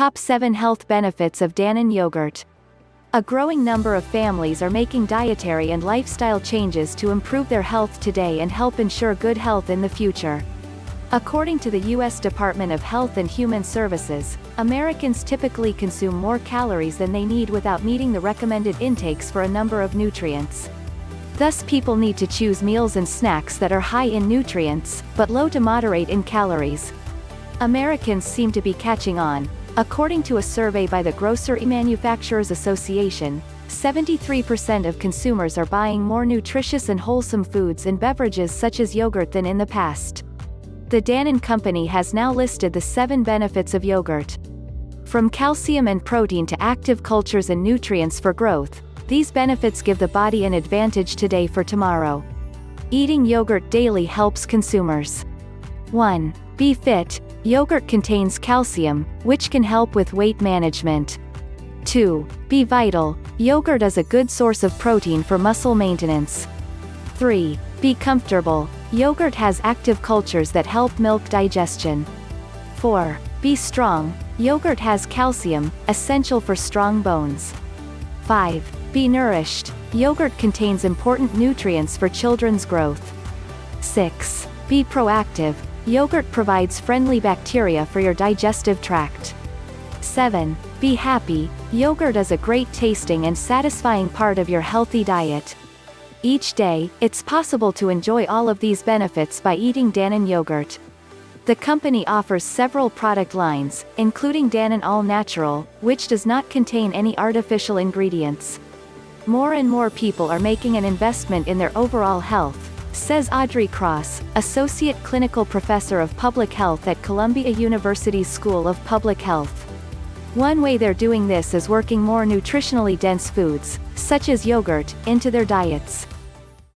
Top 7 Health Benefits of Dannon Yogurt. A growing number of families are making dietary and lifestyle changes to improve their health today and help ensure good health in the future. According to the U.S. Department of Health and Human Services, Americans typically consume more calories than they need without meeting the recommended intakes for a number of nutrients. Thus people need to choose meals and snacks that are high in nutrients, but low to moderate in calories. Americans seem to be catching on, According to a survey by the Grocery Manufacturers Association, 73% of consumers are buying more nutritious and wholesome foods and beverages such as yogurt than in the past. The Dannon Company has now listed the seven benefits of yogurt. From calcium and protein to active cultures and nutrients for growth, these benefits give the body an advantage today for tomorrow. Eating yogurt daily helps consumers. 1. Be fit, Yogurt contains calcium, which can help with weight management. 2. Be vital. Yogurt is a good source of protein for muscle maintenance. 3. Be comfortable. Yogurt has active cultures that help milk digestion. 4. Be strong. Yogurt has calcium, essential for strong bones. 5. Be nourished. Yogurt contains important nutrients for children's growth. 6. Be proactive. Yogurt provides friendly bacteria for your digestive tract. 7. Be happy. Yogurt is a great tasting and satisfying part of your healthy diet. Each day, it's possible to enjoy all of these benefits by eating Dannon yogurt. The company offers several product lines, including Dannon All Natural, which does not contain any artificial ingredients. More and more people are making an investment in their overall health, says Audrey Cross, Associate Clinical Professor of Public Health at Columbia University's School of Public Health. One way they're doing this is working more nutritionally dense foods, such as yogurt, into their diets.